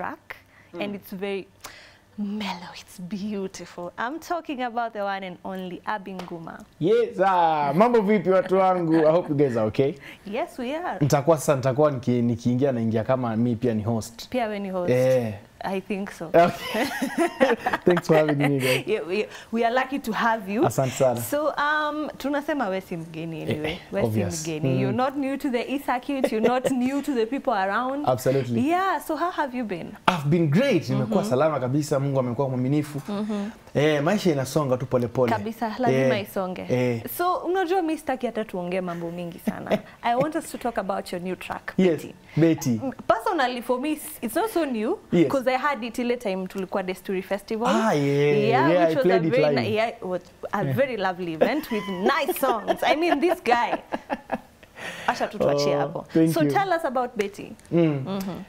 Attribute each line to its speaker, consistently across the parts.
Speaker 1: track mm. and it's very mellow. It's beautiful. I'm talking about the one and only abinguma Nguma.
Speaker 2: Yes, ah, mambo vipi watu wangu? I hope you guys are okay.
Speaker 1: Yes, we are.
Speaker 2: Nitakuwa sasa nitakuwa niki, nikiingia naingia kama mi pia ni host.
Speaker 1: Pia we ni host.
Speaker 2: Eh.
Speaker 1: I think so.
Speaker 2: Okay. Thanks for having me guys.
Speaker 1: Yeah, we, we are lucky to have you.
Speaker 2: Asante sana.
Speaker 1: So um, tunasema we si mgeni anyway.
Speaker 2: Eh,
Speaker 1: We si mgeni. Mm. You're not new to the e-circuit. You're not new to the people around.
Speaker 2: Absolutely.
Speaker 1: Yeah, so how have you been?
Speaker 2: I've been great. Nimekuwa salama kabisa. Mungu amekuwa mwaminifu. Eh, maisha inasonga tu polepole.
Speaker 1: Kabisa, lazima
Speaker 2: Eh,
Speaker 1: isonge.
Speaker 2: Eh,
Speaker 1: So unajua mimi sitaki hata tuongee mambo mingi sana. I want us to talk about your new track. Betty.
Speaker 2: yes,
Speaker 1: Betty. Personally for me it's- it's not so new
Speaker 2: Yes.
Speaker 1: I had it ile time tulikuwa Desturi Festival.
Speaker 2: Ah, yeah, yeah, yeah
Speaker 1: which
Speaker 2: I
Speaker 1: was
Speaker 2: played a it
Speaker 1: very
Speaker 2: live.
Speaker 1: yeah, it was a very lovely event with nice songs. I mean this guy. Acha tutuachie
Speaker 2: Oh,
Speaker 1: hapo.
Speaker 2: thank
Speaker 1: So
Speaker 2: you.
Speaker 1: tell us about Betty.
Speaker 2: Mm. Mm -hmm.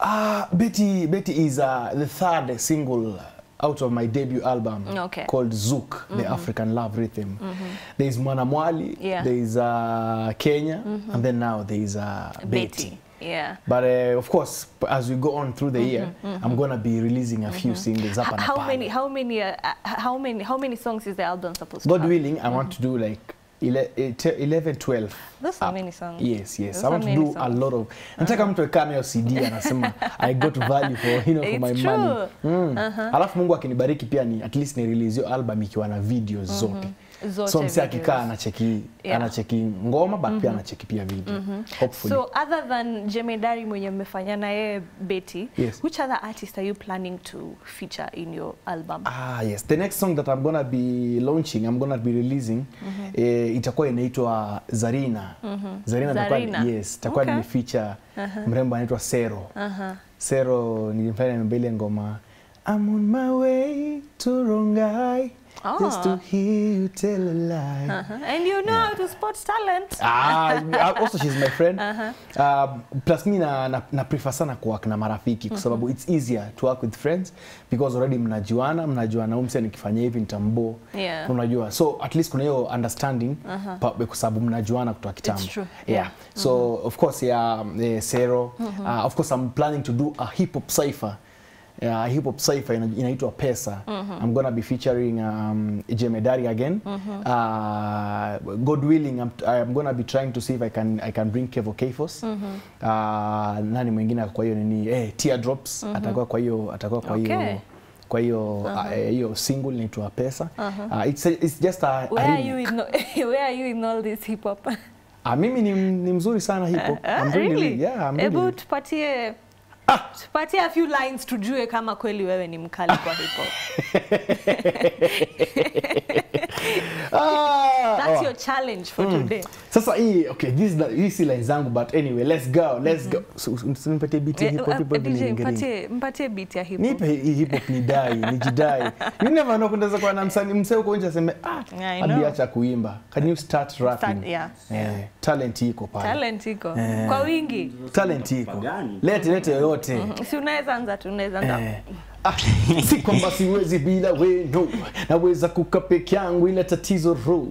Speaker 2: Uh, Betty, Betty is uh, the third single out of my debut album
Speaker 1: Okay.
Speaker 2: called Zouk, the African Love Rhythm. Mm -hmm. There is Mwanamwali,
Speaker 1: Yeah.
Speaker 2: there is uh, Kenya, mm -hmm. and then now there is uh, Betty.
Speaker 1: Betty. Yeah.
Speaker 2: But uh, of course, as we go on through the mm -hmm, year, mm -hmm. I'm gonna be releasing a few singles up and
Speaker 1: How
Speaker 2: up.
Speaker 1: many how many uh, uh, how many how many songs is the album supposed God to
Speaker 2: God willing, I want to do like ele- eh, te- 11, 12.
Speaker 1: Those are
Speaker 2: up.
Speaker 1: many songs.
Speaker 2: Yes, yes.
Speaker 1: Those
Speaker 2: I want to do
Speaker 1: songs.
Speaker 2: a lot of. Nataka mtu akaa nayo CD anasema I got value for you know for my
Speaker 1: true.
Speaker 2: money. Mm. uh -huh. Alafu Mungu akinibariki pia ni at least ni release hiyo album ikiwa na videos zote.
Speaker 1: Zote
Speaker 2: So msi akikaa anacheki
Speaker 1: Yeah.
Speaker 2: anacheki ngoma but mm -hmm. pia anacheki pia video. mm -hmm. Hopefully.
Speaker 1: So other than Jemedari mwenye mmefanya na yeye Betty,
Speaker 2: Yes.
Speaker 1: which other artist are you planning to feature in your album?
Speaker 2: Ah, yes. The next song that I'm gonna be launching, I'm gonna be releasing mm -hmm. eh, itakuwa inaitwa Zarina. mm -hmm. Zarina itakuwa
Speaker 1: Zarina.
Speaker 2: yes, itakuwa
Speaker 1: Okay.
Speaker 2: nimefeature mrembo anaitwa Sero. uh -huh. Sero nilimfanya mbele ngoma I'm on my way to Rongai just to hear you tell a lie.
Speaker 1: Uh-huh. And you know how to spot talent.
Speaker 2: Ah, also she's my friend. Uh, plus mi na, na, na prefer sana kuwork na marafiki kwa sababu it's easier to work with friends because already mnajuana, mnajuana umse nikifanya hivi nitambo.
Speaker 1: Yeah.
Speaker 2: Unajua. So at least kuna hiyo understanding uh -huh. kwa sababu mnajuana kutoka kitambo.
Speaker 1: It's true.
Speaker 2: Yeah.
Speaker 1: Yeah.
Speaker 2: So of course yeah, eh, Sero. Mm -hmm. Uh, of course I'm planning to do a hip hop cipher. Yeah, hip hop cipher ina- inaitwa Pesa. I'm gonna be featuring um, Jemedari again. Uh, God willing, I'm, I'm gonna be trying to see if I can I can bring Kevo Kefos. Uh, nani mwingine kwa hiyo nini? Eh, Teardrops atakuwa kwa hiyo atakuwa kwa hiyo
Speaker 1: Okay.
Speaker 2: kwa hiyo uh, eh, hiyo single inaitwa Pesa. Uh, it's a, it's just a,
Speaker 1: where, a
Speaker 2: are
Speaker 1: you in where are you in all this hip hop?
Speaker 2: Ah, mimi ni, ni mzuri sana hip hop.
Speaker 1: uh,
Speaker 2: I'm really,
Speaker 1: really?
Speaker 2: yeah, I'm
Speaker 1: Hebu
Speaker 2: really.
Speaker 1: Tupatie tupatie a few lines tujue kama kweli wewe ni mkali kwa hip hop.
Speaker 2: Ah,
Speaker 1: That's
Speaker 2: oh.
Speaker 1: your challenge for today.
Speaker 2: Sasa hii okay, this is the- hii si line zangu but anyway, let's go. Let's go. So, so, nipatie beat ya
Speaker 1: Eh,
Speaker 2: hip hop hip hop ni ringering.
Speaker 1: mpatie beat ya hip hop.
Speaker 2: Nipe hii hip hop ni dai, nijidai. You never know kunaweza kuwa na msanii msee uko nje aseme ah,
Speaker 1: I
Speaker 2: acha kuimba. Can you start rapping?
Speaker 1: Start- yeah,
Speaker 2: Eh, talent iko pale.
Speaker 1: Talent iko
Speaker 2: Eh.
Speaker 1: kwa wingi.
Speaker 2: Talent iko. Lete lete yoyote.
Speaker 1: Si unaweza anza tu, unaweza anza.
Speaker 2: Ah, si kwamba siwezi bila wenu, naweza kuka peke yangu, ila tatizo ro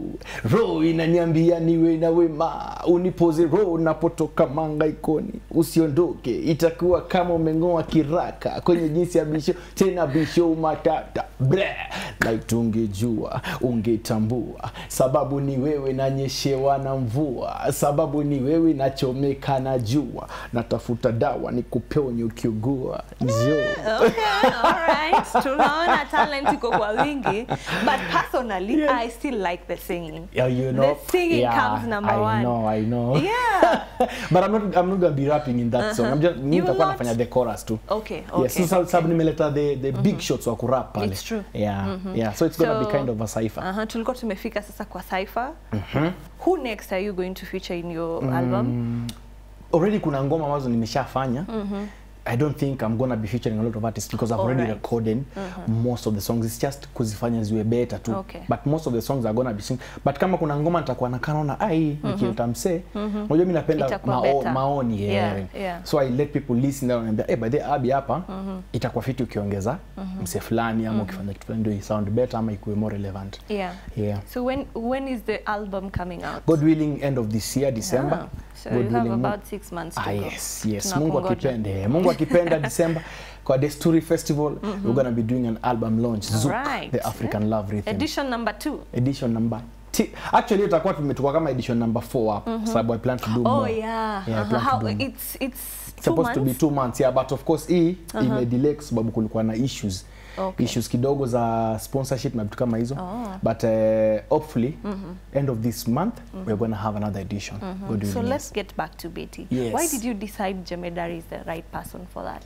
Speaker 2: ro inaniambia niwe na wema, unipoze ro napotoka mangaikoni, usiondoke, itakuwa kama umeng'oa kiraka kwenye jinsi ya bisho, tena bisho matata bre! Like ungejua ungetambua, sababu ni wewe nanyeshewa na mvua, sababu ni wewe nachomeka na jua, natafuta dawa ni nikuponye ukiugua, njoo
Speaker 1: Okay, alright. Tunaona talent iko kwa wingi, but personally I still like the singing.
Speaker 2: Yeah, you know.
Speaker 1: The singing
Speaker 2: yeah,
Speaker 1: comes number
Speaker 2: I
Speaker 1: one.
Speaker 2: know, I know.
Speaker 1: Yeah.
Speaker 2: but I'm not, I'm not gonna be rapping in that song. I'm just, mimi nitakuwa nafanya the chorus tu.
Speaker 1: Okay, okay.
Speaker 2: Yes, so sababu nimeleta the, the big shots wa kurap pale.
Speaker 1: It's true.
Speaker 2: Yeah, yeah. So it's gonna be
Speaker 1: So-
Speaker 2: kind of a cipher.
Speaker 1: -huh, tulikuwa tumefika sasa kwa Cypher. Who next are you going to feature in your album?
Speaker 2: Already kuna ngoma ambazo nimeshafanya. I don't think I'm gonna be featuring a lot of artists because I've already recorded most of the songs. It's just kuzifanya ziwe better tu.
Speaker 1: Okay.
Speaker 2: But most of the songs are gonna be sing. But kama kuna ngoma nitakuwa nakaa naona ai nikileta msee. Unajua mimi napenda mao, maoni yeah.
Speaker 1: Yeah, yeah.
Speaker 2: So I let people listen na wananiambia eh by the Abi hapa itakuwa fiti ukiongeza msee fulani ama ukifanya kitu fulani ndio sound better ama ikuwe more relevant.
Speaker 1: Yeah.
Speaker 2: Yeah.
Speaker 1: So when when is the album coming out?
Speaker 2: God willing end of this year December.
Speaker 1: Ah, so
Speaker 2: God
Speaker 1: you have
Speaker 2: willing,
Speaker 1: about six months to
Speaker 2: Ah,
Speaker 1: go.
Speaker 2: yes, yes. Mungu akipende. Mungu akipenda December. kwa Desturi Festival mm -hmm. we're gonna be doing an album launch Zouk,
Speaker 1: right.
Speaker 2: the African Love Rhythm
Speaker 1: Edition number two.
Speaker 2: edition number actually itakuwa tumetoka kama edition number 4 hapo sababu I plan to do
Speaker 1: Oh
Speaker 2: more
Speaker 1: yeah.
Speaker 2: Yeah, I
Speaker 1: uh-huh.
Speaker 2: to
Speaker 1: How
Speaker 2: do
Speaker 1: it's it's
Speaker 2: supposed months? to be two months yeah but of course hii imedelay kwa sababu kulikuwa na issues
Speaker 1: Okay.
Speaker 2: issues kidogo za sponsorship na vitu kama hizo
Speaker 1: Oh.
Speaker 2: but uh, hopefully mm -hmm. end of this month mm -hmm. we're going to have another edition mm God
Speaker 1: So
Speaker 2: means.
Speaker 1: let's get back to Betty.
Speaker 2: Yes.
Speaker 1: Why did you decide Jemedari is the right person for that?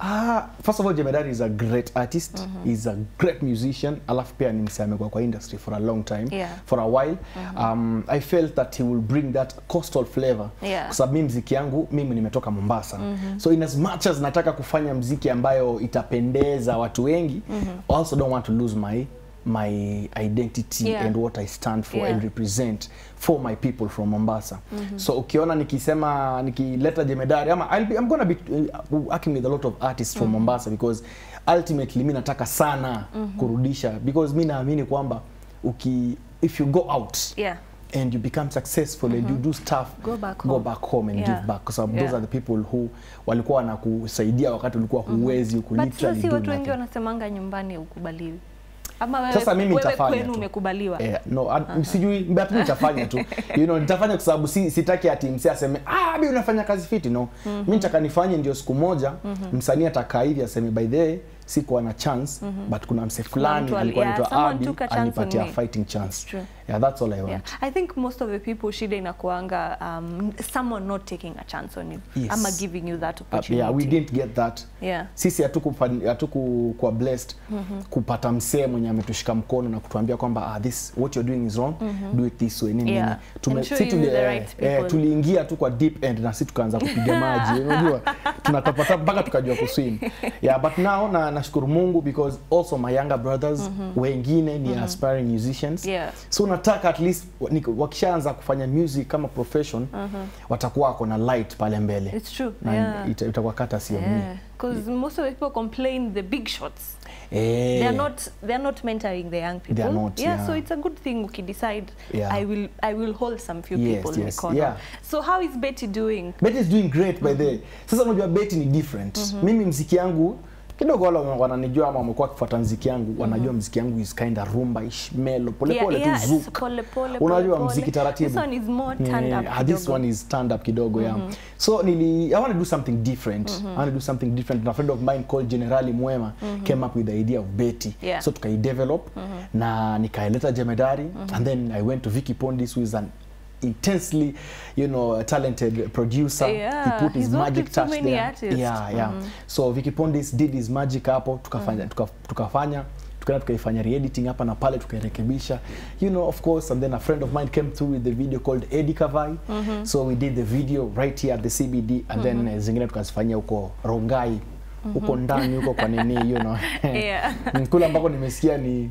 Speaker 2: Ah, first of all Jemedari is a great artist mm -hmm. he's a great musician alafu pia ni msee amekuwa kwa industry for a long time
Speaker 1: Yeah.
Speaker 2: for a while mm -hmm. um, I felt that he will bring that coastal flavor
Speaker 1: Yeah.
Speaker 2: kwa sababu mimi mziki yangu mimi nimetoka Mombasa mm -hmm. so in as much as nataka kufanya mziki ambayo itapendeza watu wengi mm -hmm. also don't want to lose my my identity
Speaker 1: Yeah.
Speaker 2: and what I stand for
Speaker 1: Yeah.
Speaker 2: and represent for my people from Mombasa. Mm -hmm. So ukiona nikisema nikileta Jemedari ama I'll be, I'm gonna be uh, working with a lot of artists from Mombasa because ultimately mi nataka sana mm -hmm. kurudisha because mi naamini kwamba uki if you go out
Speaker 1: Yeah.
Speaker 2: and you become successful mm -hmm. and you do stuff
Speaker 1: Go back home, go
Speaker 2: back home and
Speaker 1: Yeah.
Speaker 2: give back because
Speaker 1: yeah.
Speaker 2: those are the people who walikuwa wanakusaidia wakati ulikuwa huwezi mm
Speaker 1: -hmm. si
Speaker 2: do
Speaker 1: watu wengi wanasemanga nyumbani ukubaliwi. Ama wewe,
Speaker 2: Sasa mimi nitafanya
Speaker 1: kwenu umekubaliwa.
Speaker 2: Eh, no, uh sijui but mimi nitafanya tu you know nitafanya kwa sababu si, sitaki ati msee aseme ah bi unafanya kazi fiti no mm -hmm. mimi nitaka nifanye ndio siku moja mm -hmm. msanii atakaa hivi aseme by the way sikuwa na chance mm -hmm. but kuna msee fulani alikuwa anaitwa Abi
Speaker 1: took a chance on
Speaker 2: anipatia fighting chance. Yeah that's all I want
Speaker 1: Yeah. I think most of the people shida inakuanga um, someone not taking a chance on you
Speaker 2: Yes.
Speaker 1: ama giving you that opportunity.
Speaker 2: Uh, yeah, we didn't get that
Speaker 1: Yeah.
Speaker 2: sisi hatukukuwa blessed mm -hmm. kupata msee mwenye ametushika mkono na kutuambia kwamba ah, this what you're doing is wrong mm -hmm. do it this way nini
Speaker 1: Yeah.
Speaker 2: nini Tume-
Speaker 1: show
Speaker 2: si tuli- eh,
Speaker 1: right
Speaker 2: eh, tuliingia tu kwa deep end na sisi tukaanza kupiga maji unajua tunatapata mpaka tukajua kuswim yeah but now na nashukuru Mungu because also my younger brothers mm -hmm. wengine ni mm -hmm. aspiring musicians
Speaker 1: Yeah.
Speaker 2: so nataka at least wakishaanza kufanya music kama profession watakuwa wako na light pale mbele
Speaker 1: It's true.
Speaker 2: na
Speaker 1: Yeah.
Speaker 2: ita- itakuwa kata sio mimi
Speaker 1: Yeah. Because most of the people complain the big shots.
Speaker 2: Eh.
Speaker 1: They're not they are not mentoring the young people.
Speaker 2: They are not,
Speaker 1: yeah,
Speaker 2: yeah.
Speaker 1: so it's a good thing we decide
Speaker 2: Yeah.
Speaker 1: I will I will hold some few
Speaker 2: Yes,
Speaker 1: people in
Speaker 2: yes,
Speaker 1: the corner.
Speaker 2: yeah.
Speaker 1: So how is Betty doing?
Speaker 2: Betty is doing great by the way. Sasa unajua Betty ni different. Mm -hmm. Mimi mziki yangu kidogo wale wananijua ama wamekuwa wakifuata mziki yangu wanajua mziki yangu is kind of rumba-ish melo pole pole
Speaker 1: yeah,
Speaker 2: tu
Speaker 1: yeah, pole pole.
Speaker 2: Unajua
Speaker 1: pole,
Speaker 2: mziki taratibu.
Speaker 1: This one is more turned up.
Speaker 2: yeah, this one is stand up kidogo yeah. So nili I want to do something different. I want to do something different. And a friend of mine called Generali Mwema came up with the idea of Betty.
Speaker 1: Yeah.
Speaker 2: So tukaidevelop na nikaileta Jemedari and then I went to Vicky Pondis who is an intensely you know talented producer.
Speaker 1: Yeah,
Speaker 2: he put his
Speaker 1: he's
Speaker 2: magic
Speaker 1: so
Speaker 2: touch there.
Speaker 1: artists.
Speaker 2: yeah yeah. So Vicky Pondis did his magic hapo tukafanya tuka, tukafanya tukaenda tukaifanya re-editing hapa na pale tukairekebisha. You know of course and then a friend of mine came through with the video called Eddie Kavai mm -hmm. so we did the video right here at the CBD and mm -hmm. then eh, zingine tukazifanyia huko Rongai. Huko ndani huko kwa nini you know.
Speaker 1: Yeah.
Speaker 2: kule ambako nimesikia ni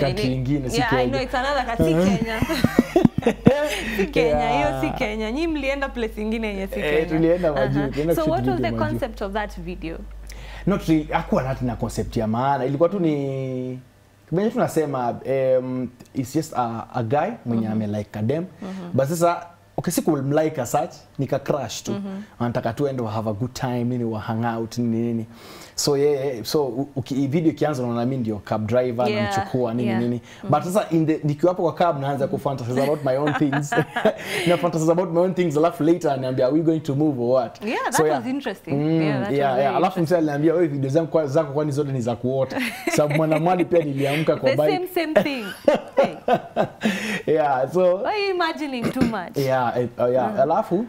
Speaker 2: country nyingine si
Speaker 1: yeah, I know it's another country Kenya. si Kenya, hiyo
Speaker 2: Yeah.
Speaker 1: si Kenya. Nyi mlienda place ingine yenye si
Speaker 2: Eh,
Speaker 1: Kenya.
Speaker 2: tulienda majuu,
Speaker 1: Uh-huh.
Speaker 2: tulienda
Speaker 1: So what was the concept of that video?
Speaker 2: not really, hakuwa nati na concept ya maana ilikuwa tu ni venye tunasema um, it's just a, a guy mwenye ame like kadem but sasa okay, siku mlike as such nika crash tu anataka tu ende wa have a good time nini wa hang out nini nini so yeah, so uki, video ikianza unaona mimi ndio cab driver
Speaker 1: Yeah,
Speaker 2: namchukua nini
Speaker 1: yeah.
Speaker 2: nini but sasa in the nikiwa hapo kwa cab naanza ku fantasize about my own things na fantasize about my own things alafu later ananiambia are we going to move or what
Speaker 1: Yeah, that
Speaker 2: So,
Speaker 1: was interesting.
Speaker 2: Mm,
Speaker 1: Yeah, that
Speaker 2: yeah,
Speaker 1: was
Speaker 2: yeah. Alafu msee aliniambia wewe video zangu kwa- zako kwani zote ni za kuota. Sababu mwanamwali pia niliamka kwa bike.
Speaker 1: same same thing. hey,
Speaker 2: Yeah, so
Speaker 1: why are you imagining too much?
Speaker 2: yeah, uh, yeah. mm. Alafu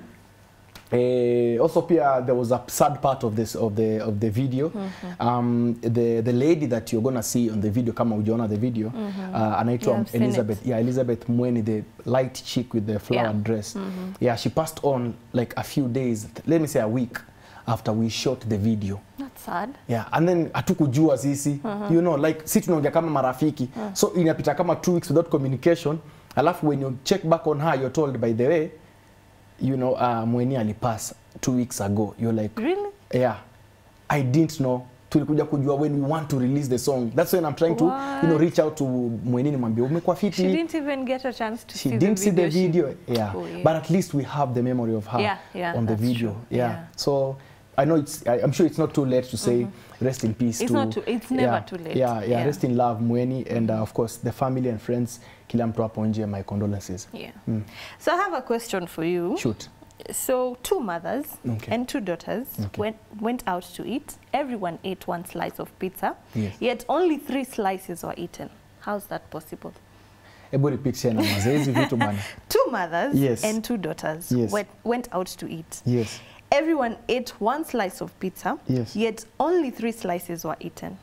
Speaker 2: eh, also pia there was a sad part of this of the of the video. mm -hmm. Um, the the lady that you're gonna see on the video kama ujaona the video mm -hmm. uh, anaitwa
Speaker 1: Yeah,
Speaker 2: Elizabeth yeah Elizabeth Mweni the light chick with the flower
Speaker 1: Yeah.
Speaker 2: dress mm -hmm. yeah she passed on like a few days let me say a week after we shot the video
Speaker 1: That's sad.
Speaker 2: yeah and then hatukujua sisi you know like si tunaongea kama marafiki so inapita kama two weeks without communication alafu when you check back on her you're told by the way you know uh, mweni alipass two weeks ago you're like
Speaker 1: Really?
Speaker 2: yeah i didn't know tulikuja kujua when we want to release the song that's when i'm trying to you know reach out to mweni nimwambie umekuwa fiti
Speaker 1: She didn't even get a chance to
Speaker 2: she
Speaker 1: see
Speaker 2: didn't
Speaker 1: the
Speaker 2: see the video. She- yeah.
Speaker 1: Oh, yeah.
Speaker 2: but at least we have the memory of her
Speaker 1: Yeah, yeah,
Speaker 2: on the video
Speaker 1: true.
Speaker 2: yeah.
Speaker 1: Yeah.
Speaker 2: so I know it's I, I'm sure it's not too late to say mm -hmm. rest in peace
Speaker 1: It's
Speaker 2: to
Speaker 1: not too- it's never
Speaker 2: yeah,
Speaker 1: too late.
Speaker 2: Yeah, yeah,
Speaker 1: Yeah.
Speaker 2: rest in love Mweni and uh, of course the family and friends kila mtu hapo nje my condolences.
Speaker 1: Yeah. Hmm. So I have a question for you.
Speaker 2: Shoot.
Speaker 1: So two mothers
Speaker 2: Okay.
Speaker 1: and two daughters
Speaker 2: Okay.
Speaker 1: went, went out to eat. Everyone ate one slice of pizza,
Speaker 2: Yes.
Speaker 1: yet only three slices were eaten. How's that possible?
Speaker 2: Hebu repeat tena mazoezi vitu.
Speaker 1: Two mothers
Speaker 2: Yes.
Speaker 1: and two daughters
Speaker 2: Yes.
Speaker 1: went, went out to eat.
Speaker 2: Yes.
Speaker 1: Everyone ate one slice of pizza,
Speaker 2: Yes.
Speaker 1: yet only three slices were eaten.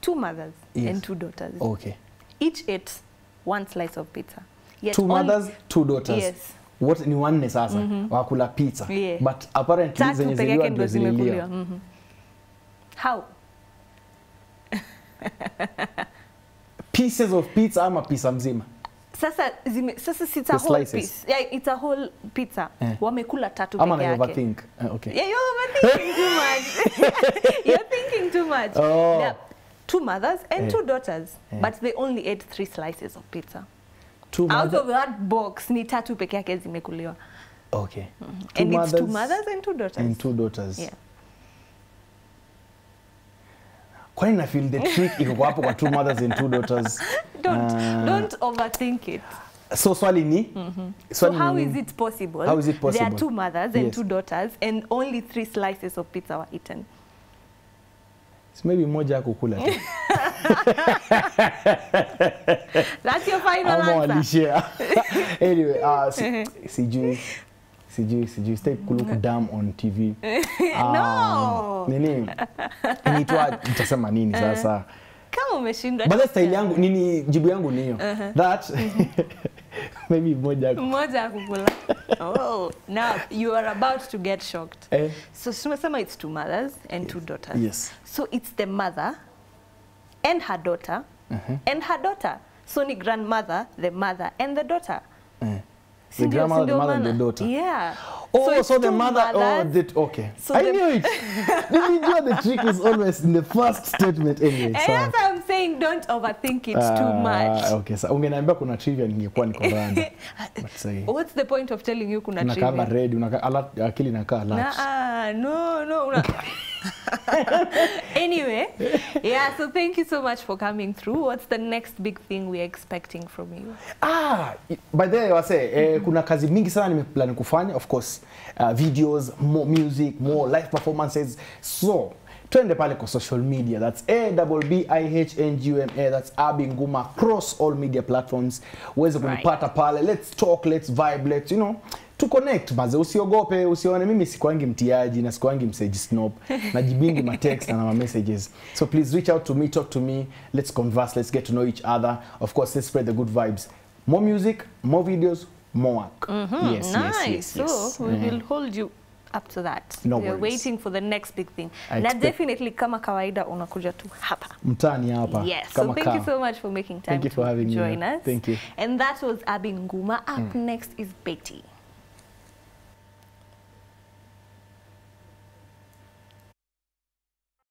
Speaker 1: Two mothers
Speaker 2: Yes.
Speaker 1: and two daughters.
Speaker 2: Okay.
Speaker 1: Each ate one slice of pizza. Yet
Speaker 2: Two mothers, two daughters.
Speaker 1: Yes.
Speaker 2: Wote ni wanne sasa wakula pizza.
Speaker 1: Yeah.
Speaker 2: But apparently zenye ziliwa ndio zililiwa.
Speaker 1: Mhm. How?
Speaker 2: Pieces of pizza ama pizza mzima.
Speaker 1: Sasa zime, sasa si it's a whole
Speaker 2: slices.
Speaker 1: piece. Yeah, it's a whole pizza.
Speaker 2: yeah.
Speaker 1: Wamekula tatu peke yake ama
Speaker 2: overthink. Uh, okay.
Speaker 1: Yeah, you're overthinking too much. you're thinking too much.
Speaker 2: Oh.
Speaker 1: Are two mothers and
Speaker 2: yeah.
Speaker 1: two daughters,
Speaker 2: yeah.
Speaker 1: but they only ate three slices of pizza.
Speaker 2: Two
Speaker 1: Out
Speaker 2: mother-
Speaker 1: of that box, ni tatu peke yake zimekuliwa.
Speaker 2: Okay.
Speaker 1: and it's two mothers and two daughters.
Speaker 2: and two daughters.
Speaker 1: Yeah.
Speaker 2: Kwani na feel the trick iko hapo kwa two mothers and two daughters.
Speaker 1: Don't
Speaker 2: uh,
Speaker 1: don't overthink it.
Speaker 2: So swali ni
Speaker 1: So
Speaker 2: swali
Speaker 1: how
Speaker 2: ni
Speaker 1: is it possible?
Speaker 2: How is it
Speaker 1: There are two mothers and
Speaker 2: Yes.
Speaker 1: two daughters, and only three slices of pizza were eaten.
Speaker 2: Si maybe moja ya kukula tu.
Speaker 1: That's your final
Speaker 2: Ama walishare. anyway, uh, si, sijui sijui sijui stay kuluku dam on TV.
Speaker 1: No.
Speaker 2: Nini? Inaitwa nitasema nini sasa?
Speaker 1: Kama umeshindwa
Speaker 2: Bada style yangu nini jibu yangu ni hiyo. That maybe moja ku-
Speaker 1: kukula. Oh, now you are about to get shocked.
Speaker 2: eh,
Speaker 1: So tumesema it's two mothers and two daughters.
Speaker 2: Yes.
Speaker 1: So it's the mother and her daughter and her daughter. So ni grandmother, the mother and the daughter. Si
Speaker 2: The grandmother, the mother and the daughter.
Speaker 1: Yeah.
Speaker 2: Oh, so,
Speaker 1: so
Speaker 2: the mother.
Speaker 1: Mothers.
Speaker 2: Oh, that okay.
Speaker 1: So
Speaker 2: I
Speaker 1: the-
Speaker 2: knew it. Nilijua the trick is always in the first statement anyway.
Speaker 1: And
Speaker 2: so.
Speaker 1: that's why I'm saying don't overthink it uh, too
Speaker 2: Ah,
Speaker 1: much.
Speaker 2: Okay, so ungeniambia kuna trivia ningekuwa niko randa.
Speaker 1: What's the point of telling you kuna
Speaker 2: trivia?
Speaker 1: trivia?
Speaker 2: red, unaka alert, akili inakaa alert.
Speaker 1: Nah, no, no. Una... anyway, yeah, so thank you so much for coming through. What's the next big thing we're expecting from you?
Speaker 2: Ah, by the way wase, eh, kuna kazi mingi sana nimeplan kufanya of course uh, videos, more music, more live performances. So, twende pale kwa social media. That's A double B I H N G U M A. That's Abi Nguma across all media platforms. Uweze kunipata pale. Let's talk, let's vibe, let's you know to connect maze usiogope usione mimi sikwangi mtiaji na sikwangi msage snob najibingi ma text na ma messages so please reach out to me talk to me let's converse let's get to know each other of course let's spread the good vibes more music more videos more work yes
Speaker 1: nice.
Speaker 2: yes yes, yes.
Speaker 1: So we
Speaker 2: -hmm.
Speaker 1: will hold you up to that.
Speaker 2: No
Speaker 1: We're
Speaker 2: worries.
Speaker 1: waiting for the next big thing.
Speaker 2: I
Speaker 1: Na definitely kama kawaida unakuja tu hapa.
Speaker 2: mtani hapa
Speaker 1: Yes. So
Speaker 2: kama
Speaker 1: thank
Speaker 2: ka.
Speaker 1: you so much for making time
Speaker 2: Thank you
Speaker 1: to
Speaker 2: for having me.
Speaker 1: join us.
Speaker 2: Thank you.
Speaker 1: And that was Abinguma. Nguma. Up next is Betty.